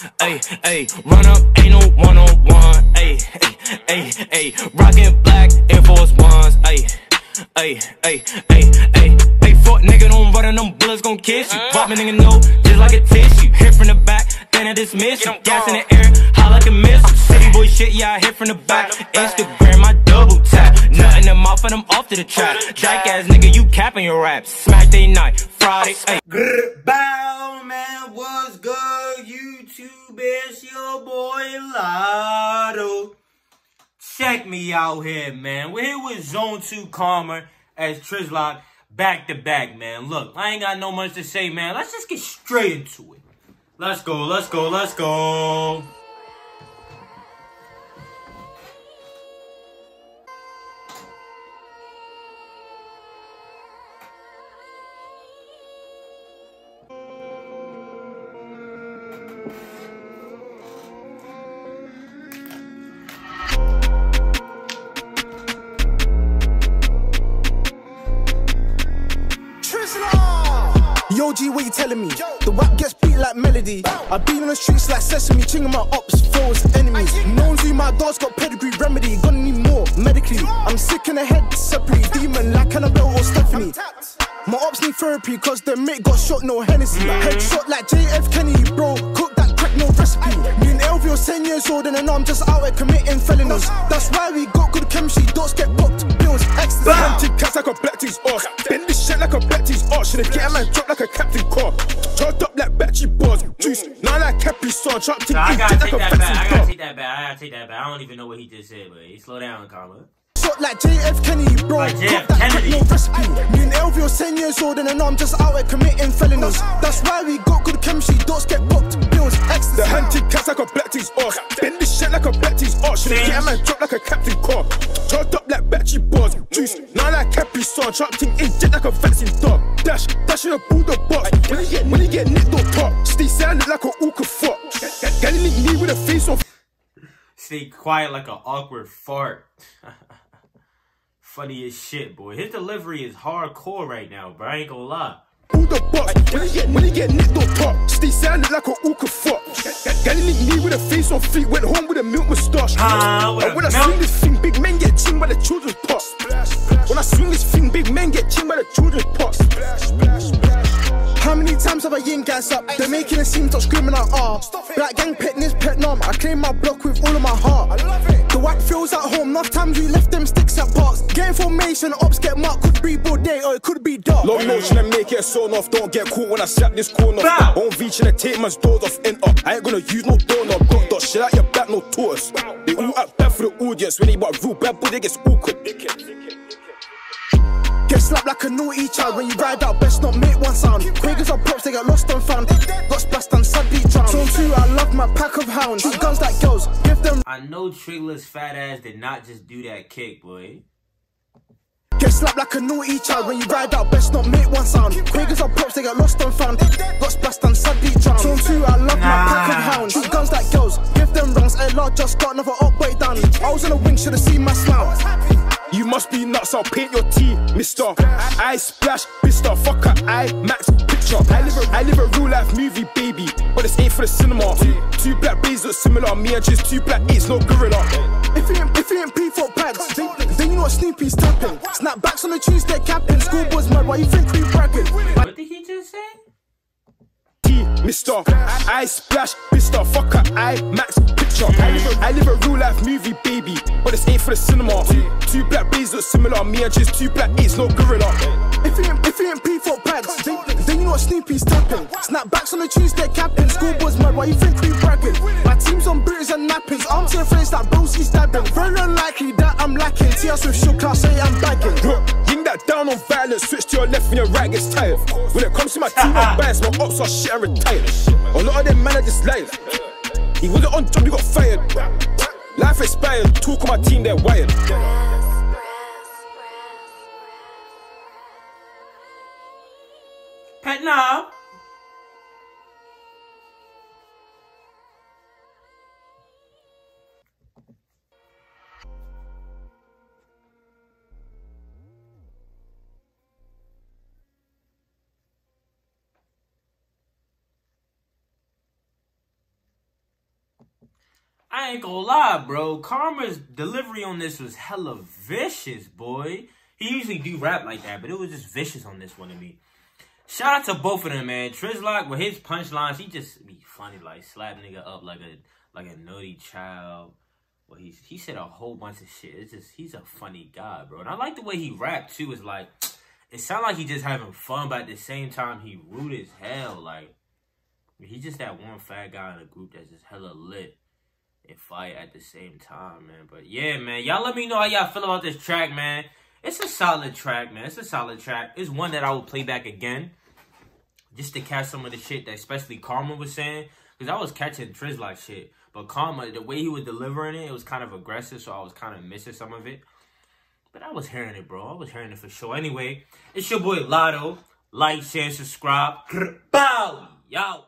Ayy, ayy, run up, ain't no one on one. Ayy, ayy, ayy, ayy, rockin' black Air Force Ones. Ayy, ayy, ayy, ayy, ayy, ayy, fuck nigga, don't run them bullets gon' kiss you. Uh-huh. Pop me nigga know, just like a tissue. Hit from the back, then I dismiss you. Gas in the air, high like a missile. City boy shit, yeah, I hit from the back. Instagram, my double tap. Nothing in mouth and I'm off to the trap. Jack ass nigga, you capping your raps. Smack day night, Friday, ayy. Grr, bow, man, what's good, YouTube? It's your boy Lotto. Check me out here, man. We're here with Zone 2 Karma as Trizzac back to back, man. Look, I ain't got no much to say, man. Let's just get straight into it. Let's go, let's go, let's go. Yo, G, what you telling me? The whack gets beat like melody. I been on the streets like sesame, chinging my ops, foes, enemies. Known to my dog's got pedigree remedy, gonna need more medically. I'm sick in the head, separate demon like Annabelle or Stephanie. My ops need therapy, cause their mate got shot, no Hennessy. Headshot like JF Kennedy, bro. Cook Elvio, 10 years and I know I'm just out here committing felonies. That's why we got good chemistry, dots get popped, bills, ecstasy. Empty cats like a black team's arse. Bend this shit like a black team's arse. Should get a man dropped like a captain car. Charged up like battery bars. Juice, now like Capri Sun. Chopped in Nah, I gotta jet take like a that back. I gotta take that back. I gotta take that back. I don't even know what he just said, but he slow down, Karma. Shot like JF Kennedy, bro. Like JF Got that Kennedy. crack, no recipe. Me and Elvio, 10 years old, and I know I'm just out here committing felonies. That's why we got good chemistry, dots get popped, bills, ecstasy. The hunted cats like a black team's arse. Bend this shit like a black team's arse. Should get a man dropped like a captain car. Charged up like battery bars. Juice, now like Capri Sun. Chopped in ink, jet like a fancy dog. Dash, dash in a bulldog box. When you get, when you get nicked on top. Stay silent like a ooka fuck. Gally link me with a face on Stay quiet like an awkward fart. Funny as shit, boy. His delivery is hardcore right now, bro. I ain't gonna lie. Pull the box when you get when you get nicked on top. Stay silent like a ooka fuck. Gally link me with a face on feet. Went home with a milk moustache. Ah, and when I milk- swing this thing, big men get chinged by the children's pot. When I swing this thing, big men get chinged by the children's pot. How many times have I yin gas up? They're making it seem stop screaming out ah. Black gang pet this pet nom. I claim my block with all of my heart. The whack feels at home. Enough times we left them sticks at parks. Get information, ops get marked. Could be broad day or it could be dark. Long motion and make it sewn off. Don't get caught when I slap this corner. Bow. Won't reach and take man's doors off. Enter. I ain't gonna use no doorknob. Got dot shit out your back, no tours. They all act bad for the audience. When they want real bad, but they get awkward. Get slapped like a naughty child when you ride out. Best not make one sound. Quakers are props, they get lost and found. Got splashed and sadly drowned. Zone two, I love my pack of hounds. Shoot guns like girls, give them. I know Trigler's fat ass did not just do that kick, boy. Get slapped like a naughty child when you ride out. Best not make one sound. Quakers are props, they get lost and found. Got splashed and sadly drowned. Zone two, I love my pack of hounds. Shoot guns like girls, give them rounds. Lord, just got another up, way down. I was on the wing, should've seen my snout. You must be nuts, I'll paint your tea, mister. I splash, mister, fuck I max picture. I live a, I live a real life movie, baby, but this ain't for the cinema. Two, two black bays look similar, me and just two black eights, no gorilla. If he ain't, if he ain't P4 pads, then, then you know what Snoopy's tapping. Snapbacks on the Tuesday capping. Schoolboy's mad, why you think we bragging? What did he just say? T, mister. I splash, mister, fuck a I max picture. I live, a, I live a real life movie, baby, but this ain't for the cinema. Two, two black bays look similar, me and just two black eights, no gorilla. If he ain't, if he ain't P4 pads, then, then you know Snoopy's tapping. Snapbacks on the Tuesday capping. Schoolboy's mad, why you think we bragging? My team's on boots and nappings. Arms in face like Broski stabbing. Very unlikely that I'm lacking. Tears with shook, I say I'm bagging. Look, ying that down on violence, switch to your left when your right gets tired. When it comes to my team, I'm biased, my ops are shit and retired. A lot of them man are just lying. He wasn't on job, he got fired. Life expired, talk on my team, they're wired. Pet Knob. I ain't gonna lie, bro. Karma's delivery on this was hella vicious, boy. He usually do rap like that, but it was just vicious on this one to me. Shout out to both of them, man. Trizzac with his punchlines, he just be funny, like slap nigga up like a like a naughty child. Well, he's he said a whole bunch of shit. It's just he's a funny guy, bro. And I like the way he rapped too. It's like it sounds like he just having fun, but at the same time he rude as hell. Like he just that one fat guy in a group that's just hella lit and fight at the same time, man. But yeah, man, y'all let me know how y'all feel about this track, man. It's a solid track, man. It's a solid track. It's one that I will play back again. Just to catch some of the shit that especially Karma was saying. Because I was catching Trizzac shit. But Karma, the way he was delivering it, it was kind of aggressive. So I was kind of missing some of it. But I was hearing it, bro. I was hearing it for sure. Anyway, it's your boy Lotto. Like, share, subscribe. Bow! Yo!